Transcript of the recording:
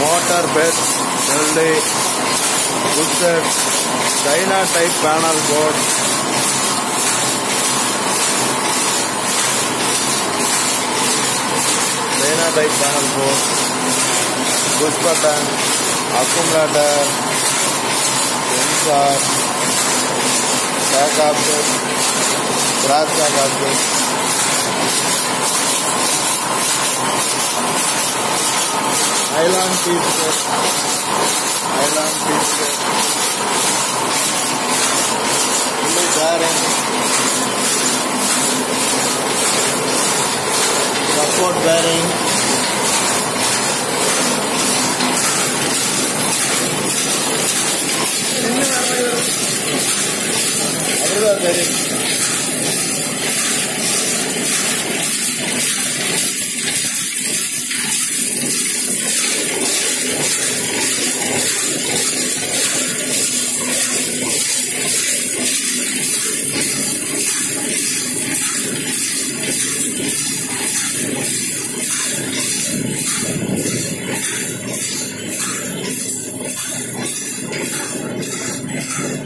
Motor belt China type panel board. China type panel board push button accumulator nylon piece के nylon piece के ले जा रहे हैं सपोर्ट बैरिंग अगला